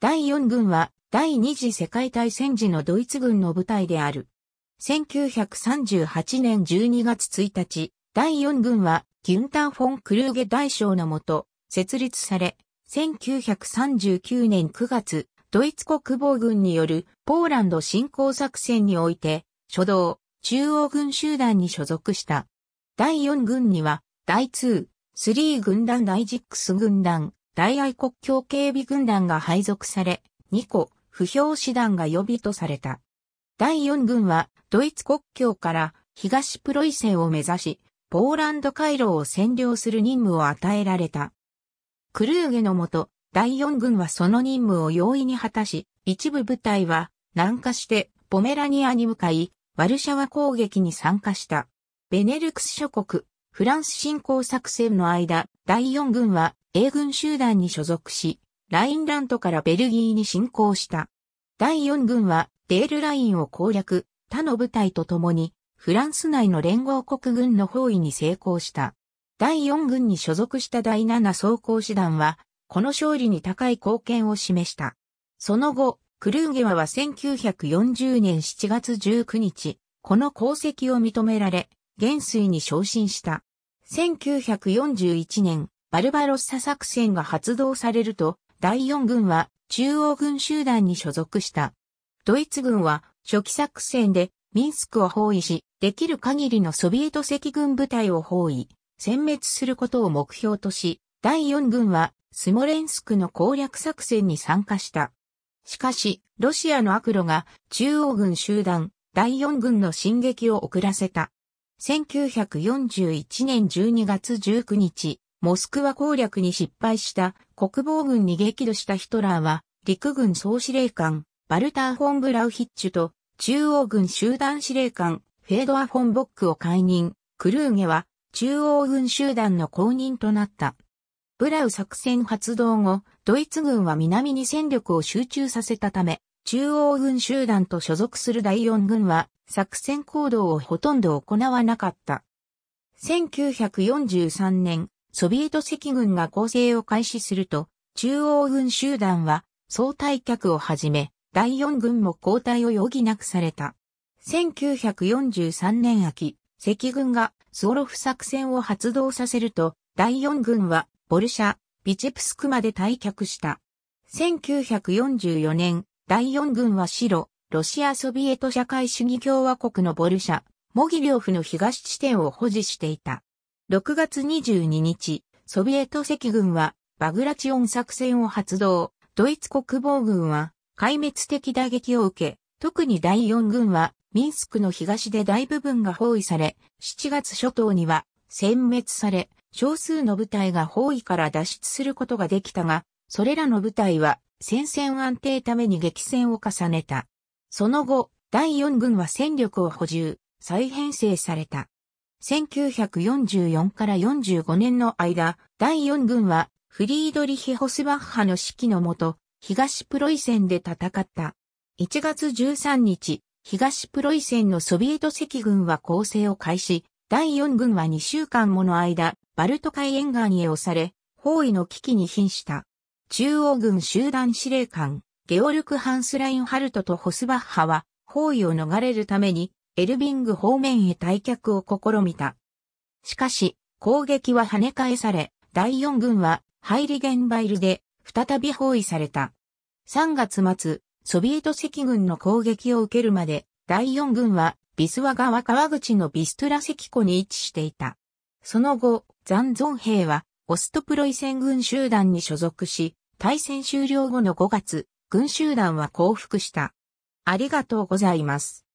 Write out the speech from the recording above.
第4軍は第二次世界大戦時のドイツ軍の部隊である。1938年12月1日、第4軍はギュンター・フォン・クルーゲ大将のもと設立され、1939年9月、ドイツ国防軍によるポーランド侵攻作戦において、初動、中央軍集団に所属した。第4軍には、第2、3軍団第ジックス軍団、大愛国境警備軍団が配属され、2個、不評師団が予備とされた。第4軍は、ドイツ国境から東プロイセンを目指し、ポーランド回廊を占領する任務を与えられた。クルーゲのもと、第4軍はその任務を容易に果たし、一部部隊は南下してポメラニアに向かい、ワルシャワ攻撃に参加した。ベネルクス諸国、フランス侵攻作戦の間、第4軍は英軍集団に所属し、ラインランドからベルギーに侵攻した。第4軍はデールラインを攻略、他の部隊と共にフランス内の連合国軍の包囲に成功した。第4軍に所属した第7装甲師団はこの勝利に高い貢献を示した。その後、クルーゲワは1940年7月19日、この功績を認められ、元帥に昇進した。1941年、バルバロッサ作戦が発動されると、第4軍は中央軍集団に所属した。ドイツ軍は初期作戦でミンスクを包囲し、できる限りのソビエト赤軍部隊を包囲、殲滅することを目標とし、第4軍はスモレンスクの攻略作戦に参加した。しかし、ロシアの悪路が中央軍集団第4軍の進撃を遅らせた。1941年12月19日、モスクワ攻略に失敗した国防軍に激怒したヒトラーは、陸軍総司令官、バルター・フォン・ブラウヒッチュと中央軍集団司令官、フェードア・フォン・ボックを解任、クルーゲは中央軍集団の公認となった。ブラウ作戦発動後、ドイツ軍は南に戦力を集中させたため、中央軍集団と所属する第4軍は作戦行動をほとんど行わなかった。1943年、ソビエト赤軍が攻勢を開始すると、中央軍集団は総退却を始め、第4軍も交代を余儀なくされた。1943年秋、赤軍がスオロフ作戦を発動させると、第4軍はボルシャ、ビチェプスクまで退却した。1944年、第4軍は白、ロシアソビエト社会主義共和国のボルシャ、モギリョフの東地点を保持していた。6月22日、ソビエト赤軍はバグラチオン作戦を発動。ドイツ国防軍は壊滅的打撃を受け、特に第4軍はミンスクの東で大部分が包囲され、7月初頭には殲滅され、少数の部隊が包囲から脱出することができたが、それらの部隊は戦線安定ために激戦を重ねた。その後、第4軍は戦力を補充、再編成された。1944から45年の間、第4軍はフリードリヒ・ホスバッハの指揮のもと、東プロイセンで戦った。1月13日、東プロイセンのソビエト赤軍は攻勢を開始、第4軍は2週間もの間、バルト海沿岸へ押され、包囲の危機に瀕した。中央軍集団司令官、ゲオルク・ハンスラインハルトとホスバッハは、包囲を逃れるために、エルビング方面へ退却を試みた。しかし、攻撃は跳ね返され、第4軍は、ハイリゲンバイルで、再び包囲された。3月末、ソビエト赤軍の攻撃を受けるまで、第4軍は、ビスワ川川口のビストラ石湖に位置していた。その後、残存兵は、オストプロイセン軍集団に所属し、対戦終了後の5月、軍集団は降伏した。ありがとうございます。